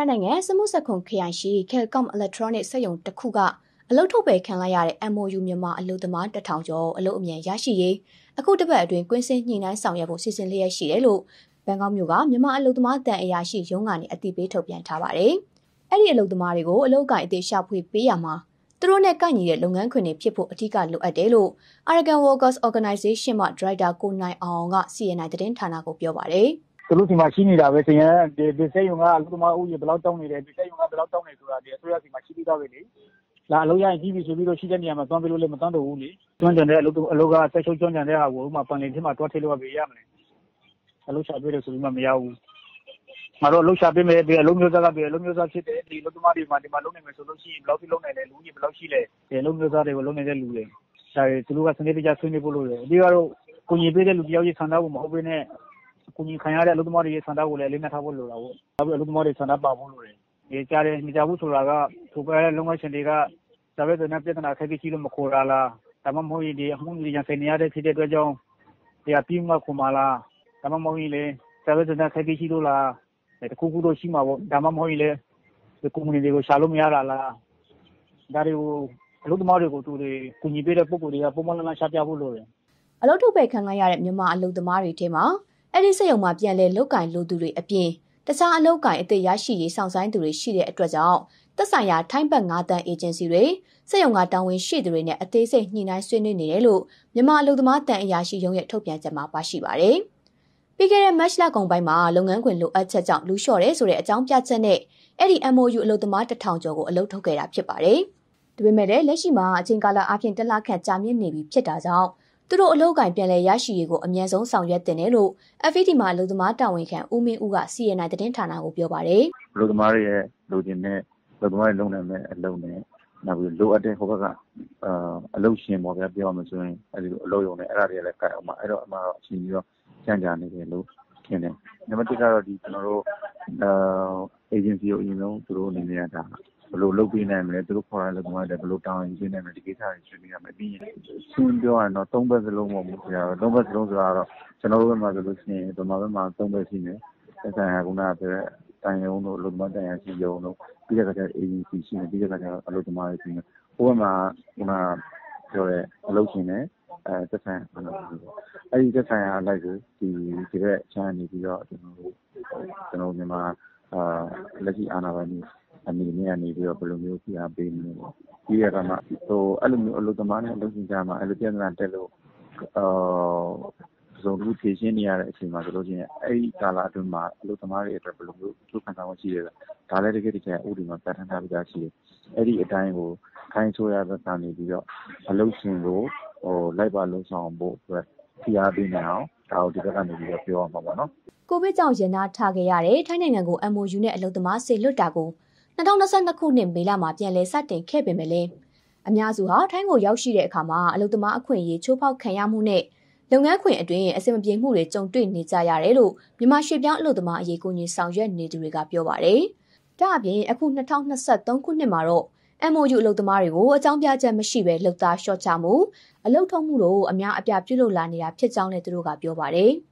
ထိုင်းနိုင်ငံစမုစခွန်ခရိုင်ရှိ Kelcom Electronic စက်ရုံတစ်ခုကအလုတ်ထုတ်ပယ်ခံလိုက်ရတဲ့ MOU မြန်မာအလုပ်သမားတထောင်ကျော်အလုပ်အမြန်ရရှိရေးအခုတစ်ပတ်အတွင်းကွင်းစင်းညှိနှိုင်းဆောင်ရွက်ဖို့စီစဉ်လျက်ရှိတယ်လို့ဘန်ကောက်မြို့ကမြန်မာအလုပ်သမားတန်အရာရှိရုံးကနေအသိပေးထုတ်ပြန်ထားပါတယ်။အဲ့ဒီအလုပ်သမားတွေကိုအလုပ်ကိုင်အသေးရှာဖွေပေးရမှာသူတို့နဲ့ကိုက်ညီတဲ့လုပ်ငန်းခွင်တွေဖြစ်ဖို့အထူးကလိုအပ်တယ်လို့ Arakan Workers Organization မှဒရိုက်တာကိုနိုင်အောင်က CNI သတင်းဌာနကိုပြောပါတယ်။ သူတို့ဒီမှာရှိနေတာပဲတင်ရဒီဒီစိတ်ယုံကအလုပ်သမားဥယျာဉ်ဘယ်လောက်တောင်းနေတယ်ဒီစိတ်ယုံကဘယ်လောက်တောင်းနေဆိုတာဒီအစိုးရစီမှာရှိပြီးသားပဲလေ။လာအလုပ်ရရင်ကြီးပြီဆိုပြီးတော့ရှိတဲ့နေရာမှာသွားပြီးလို့လည်းမသွားတော့ဘူးလေ။ကျွမ်းကျင်တဲ့အလုပ်အလုပ်ကဆက်ချုပ်ကျွမ်းကျင်တဲ့ဟာကိုဥမာပန်လင်ထဲမှာတွားထည့်လို့ပဲရမလဲ။အလုပ်ရှာပြည့်လို့ဆိုပြီးမှမရဘူး။ငါတို့အလုပ်ရှာပေးမယ်ဒီအလုပ်မျိုးစားကဒီအလုပ်မျိုးစားဖြစ်တယ်ဒီအလုပ်သမားတွေမှာဒီမှာလုပ်နိုင်မယ်ဆိုလို့ရှိရင်ဘယ်လောက်ထိလုပ်နိုင်လဲလူကြီးဘယ်လောက်ရှိလဲဒီအလုပ်မျိုးစားတွေကိုလုပ်နိုင်တဲ့လူတွေဒါတွေသူတို့ကစနေတကျဆွေးနွေးဖို့လို့ရတယ်အဓိကတော့ကိုကြီးပေးတဲ့လူတယောက်ရဲ့ဆန္ဒကိုမဟုတ်ဘဲနဲ့ ကိုကြီးခံရတဲ့အလုပ်သမားတွေရဲ့ဆန္ဒကိုလည်းအလေးနက်ထားဖို့လိုတာပေါ့နောက်ပြီးအလုပ်သမားတွေဆန္ဒပါဖို့လိုတယ်ဒီကြားတယ်မြကြဘူးဆိုတာကသူပဲလုံငန်းရှင်တွေကဒါပဲဆိုနေပြဿနာဆက်ပြီးကြီးလို့မခေါ်တာလားဒါမှမဟုတ်ရင်ဒီအမှုကြီးရန်ဆိုင်နေရတဲ့ဖြစ်တဲ့အတွက်ကြောင့်တရားပြီးမှခုမှလားဒါမှမဟုတ်ရင်လေဒါပဲဆိုနေဆက်ပြီးကြီးလို့လားတခုခုတော့ရှိမှာပေါ့ဒါမှမဟုတ်ရင်လည်းဒီကုမ္ပဏီတွေကိုရှာလို့မရတာလားဒါတွေကိုအလုပ်သမားတွေကိုသူတွေကူညီပေးတဲ့ပုံကိုယ်တွေကပုံမှန်လမ်းရှာပြဖို့လိုတယ်အလုပ်ထုတ်ပယ်ခံရတဲ့မြန်မာအလုပ်သမားတွေထဲမှာ အဲ့ဒီစက်ရုံမှာပြန်လဲလုတ်ကင်လူသူတွေအပြင်တခြားအလုပ်ကင်အသေးရရှိရေးစောင့်ဆိုင်သူတွေရှိတဲ့အတွက်ကြောင့်သက်ဆိုင်ရာထိုင်းဘတ်၅တန်းအေဂျင်စီတွေစက်ရုံကတာဝန်ရှိသူတွေနဲ့အသေးစိတ်ညှိနှိုင်းဆွေးနွေးနေတယ်လို့မြန်မာအလုပ်သမားတန်အရာရှိရုံးရဲ့ထုတ်ပြန်ချက်မှာပါရှိပါတယ်။ပြီးခဲ့တဲ့ match လကုန်ပိုင်းမှာလုပ်ငန်းခွင်လိုအပ်ချက်ကြောင့်လူလျှော့တယ်ဆိုတဲ့အကြောင်းပြချက်နဲ့အဲ့ဒီ MOU အလုပ်သမားတထောင်ကျော်ကိုအလုပ်ထုတ်ခဲ့တာဖြစ်ပါတယ်။ဒါပေမဲ့လည်းလက်ရှိမှာအချိန်ကာလအပြင်တက်လခန့်ကြာမြင့်နေပြီဖြစ်တာကြောင့် သူတို့အလုပ်ကင်ပြန်လဲရရှိရေးကိုအမြန်ဆုံးဆောင်ရွက်တင်တယ်လို့ FED မှာအလုပ်သမားတာဝန်ခံဦးမင်းဦးက CNI သတင်းဌာနကိုပြောပါတယ်။အလုပ်သမားတွေရဲ့လိုချင်တဲ့အလုပ်သမားတွေလုပ်နိုင်မဲ့အလုပ်နဲ့နောက်ပြီးလိုအပ်တဲ့ဟိုဘက်ကအာအလုပ်ရှင်ပေါ့ဗျာပြောရမှာဆိုရင်အဲဒီလိုအလုပ်ရုံနဲ့အဲ့ဒါတွေလည်းကြိုက်အောင်ပါအဲ့တော့အမှတော့အချိန်ကြီးတော့ကြန့်ကြာနေတယ်လို့ထင်တယ်။နံပါတ်၁ကတော့ကျနော်တို့အေဂျင်စီကိုအရင်ဆုံးသူတို့အနေနဲ့က ဘယ်လိုလုပ်ပေးနိုင်မလဲ၊သူတို့ခေါ်လာတဲ့အလုပ်သမားတွေကိုဘယ်လိုတာဝန်ယူပေးနိုင်မလဲဒီကိစ္စတွေဆွေးနွေးရမယ်။ပြီးရင်ရှင်းရှင်းပြောရရင်တော့သုံးဘက်စလုံးပေါ့။သုံးဘက်စလုံးဆိုတာကတော့ကျနော်တို့ဘက်မှာဆိုလို့ရှိရင်ဗမာဘက်မှာသုံးဘက်ရှိမယ်။သက်ဆိုင်ရာခုနကပြောတဲ့သံရုံးတို့၊အလုပ်သမားသံအရာရှိရုံးတို့ပြီးတဲ့အခါကျတော့အေဂျင်စီရှိမယ်။ပြီးတဲ့အခါကျတော့အလုပ်သမားတွေရှိမယ်။ဟိုဘက်မှာခုနကပြောတဲ့အလုပ်ရှင်နဲ့သက်ဆိုင်ရာအာဏာပိုင်တွေပေါ့။အဲဒီသက်ဆိုင်ရာအလိုက်ကိုဒီဘက်အခြမ်းကနေပြီးတော့ကျနော်တို့မြန်မာလက်ရှိအာဏာပိုင်တွေ အနေနဲ့ကနေပြီးတော့ဘယ်လိုမျိုးဖိအားပေးမလဲပေါ့။ပြီးတဲ့အခါမှာအဲလိုမျိုးအလုပ်သမားနဲ့အလုပ်ရှင်ကြားမှာအဲလိုပြဿနာတက်လို့တစုံတခုဖြေရှင်းနေရတဲ့အချိန်မှာဆိုလို့ရှိရင်အဲဒီကာလအတွင်းမှာအလုပ်သမားတွေအတွက်ဘယ်လိုမျိုးအကျိုးခံစားခွင့်ရှိလဲဒါလည်းတကယ့်တကယ်ဥပဒေမှာပြဌာန်းထားပြီးသားရှိတယ်။အဲဒီအတိုင်းကိုထိုင်းအစိုးရဘက်ကနေပြီးတော့အလုပ်ရှင်ကိုလိုက်ပါလုပ်ဆောင်ဖို့အတွက်ဖိအားပေးနိုင်အောင်ဒါကိုဒီဘက်ကနေပြီးတော့ပြောရမှာပေါ့နော်။ကိုဗစ်ကြောင့်ရန်နာထားခဲ့ရတဲ့ထိုင်းနိုင်ငံကို MOU နဲ့အလုပ်သမားစေလွတ်တာကို 2022ခုနှစ်မေလမှာပြန်လည်စတင်ခဲ့ပေမဲ့လည်းအများစုဟာထိုင်းကိုရောက်ရှိတဲ့အခါမှာအလုပ်သမားအခွင့်အရေးချိုးဖောက်ခံရမှုနဲ့လုပ်ငန်းခွင်အတွင်းအဆင်မပြေမှုတွေကြုံတွေ့နေကြရတယ်လို့မြန်မာရွှေပြောင်းအလုပ်သမားအရေးကိုကြီးဆောင်ရွက်နေသူတွေကပြောပါတယ်။ဒါအပြင်အခု2023ခုနှစ်မှာတော့ MOU အလုပ်သမားတွေကိုအကြောင်းပြချက်မရှိဘဲလှုပ်သားလျှော့ချမှုအလုပ်ထုံးမှုတို့အများအပြားပြုလုပ်လာနေတာဖြစ်ကြောင်းလည်းသူတို့ကပြောပါတယ်။